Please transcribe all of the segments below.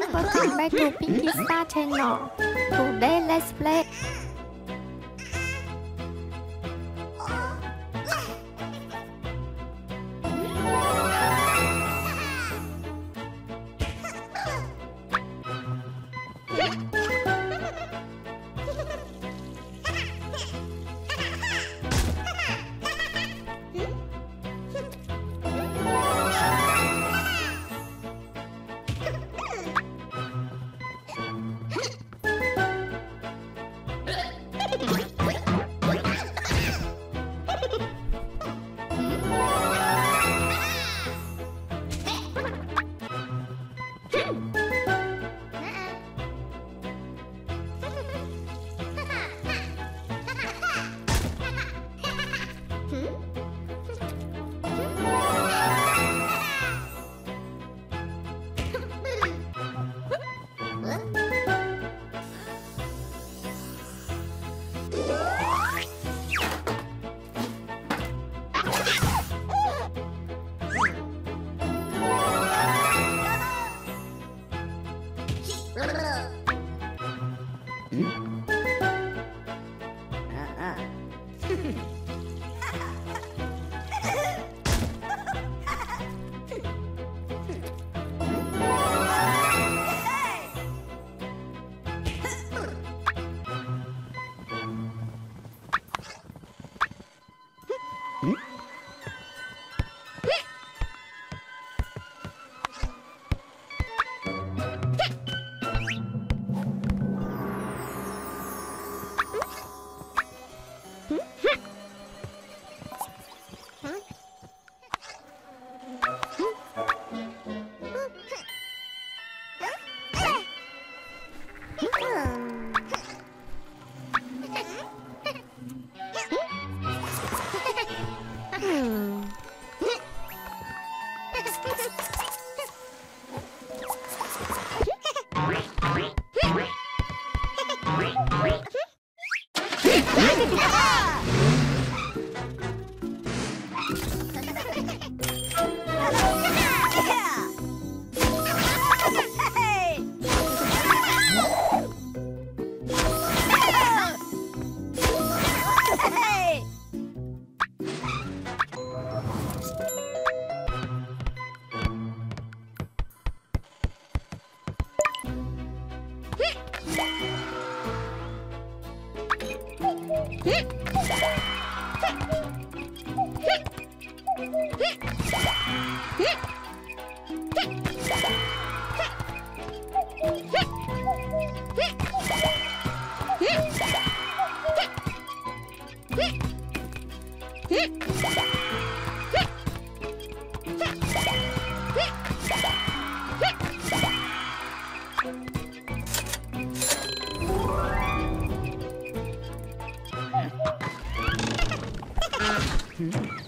welcome back to Pinky Star Channel. Today let's play Hit! Mhm.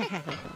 Ha ha ha ha.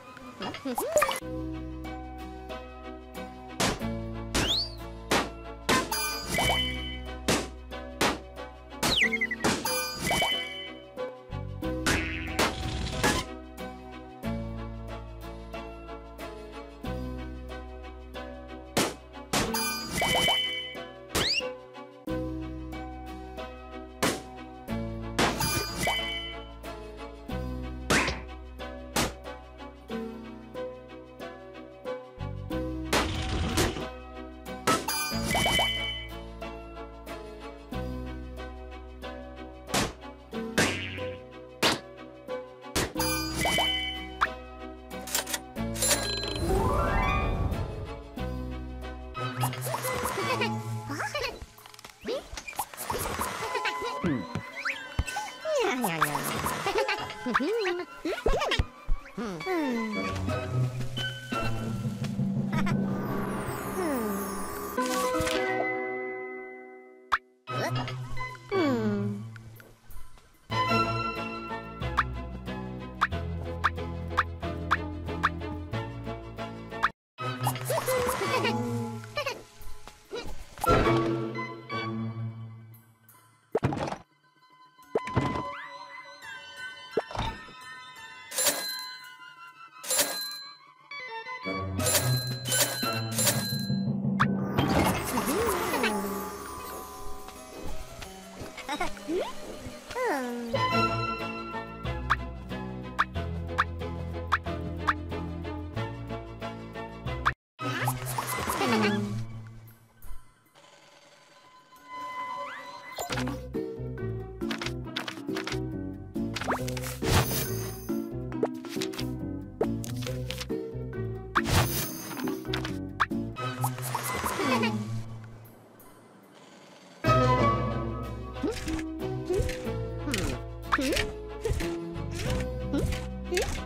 please?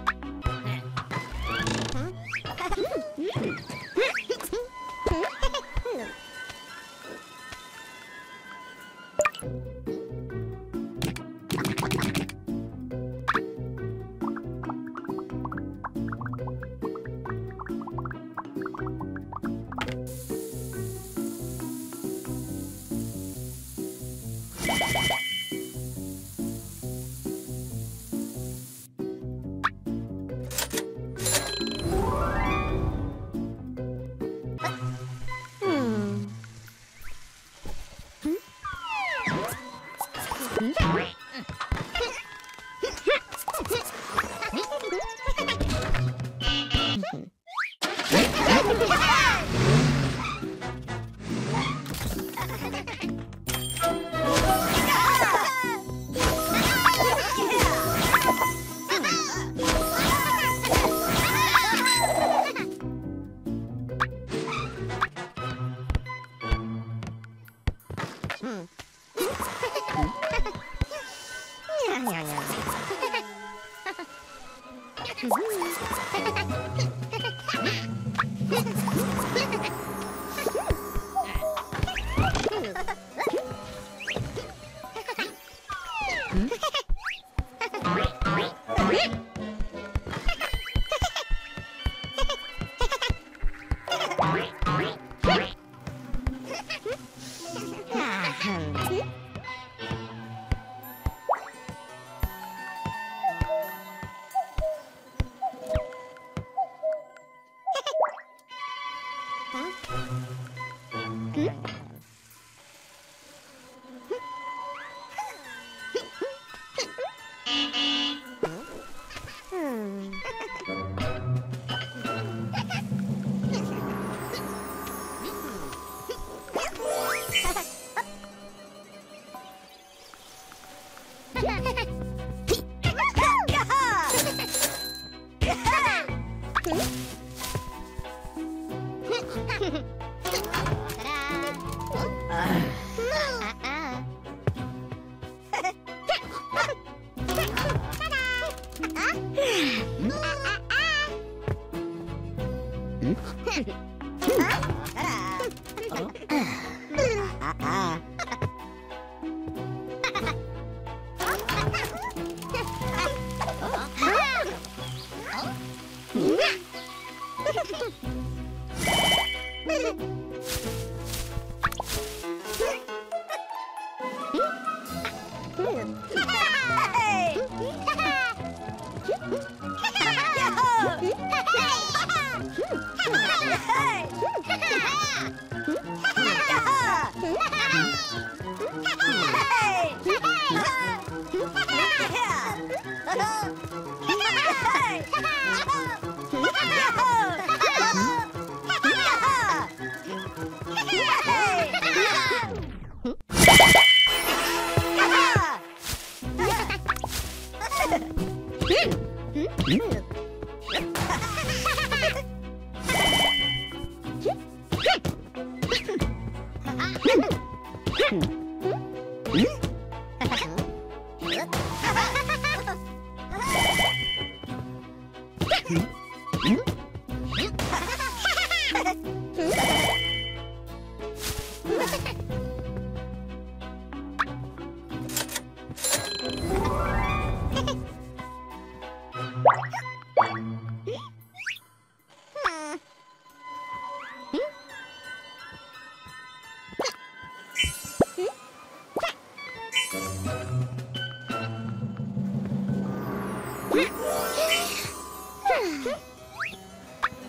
ん？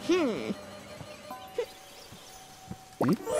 Hmm. Button.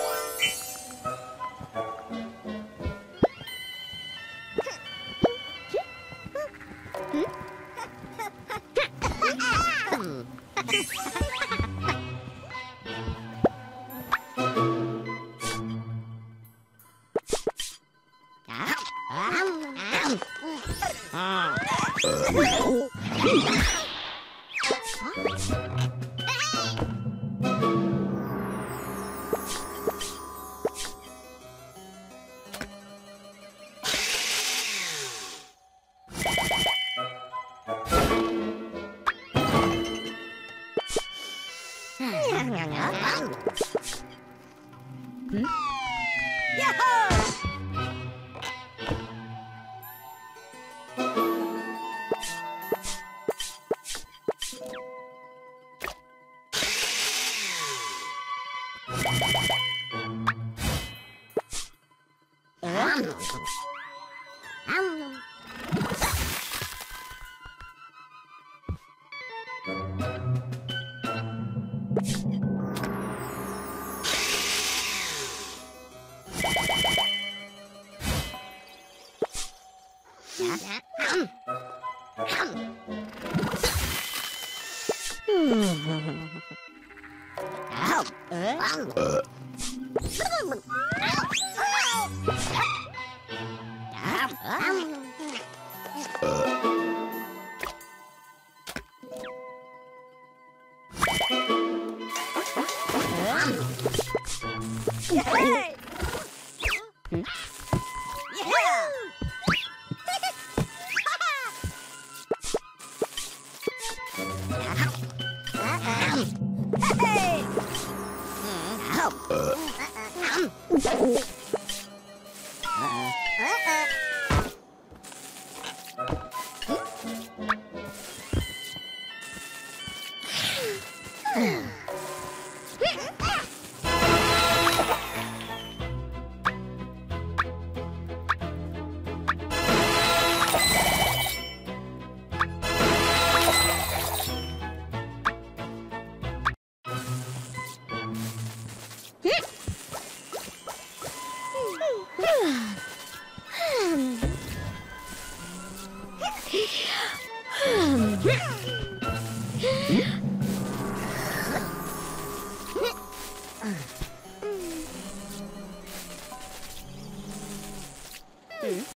Oh. Uh. Hey! Hmm. Uh. uh, uh, uh.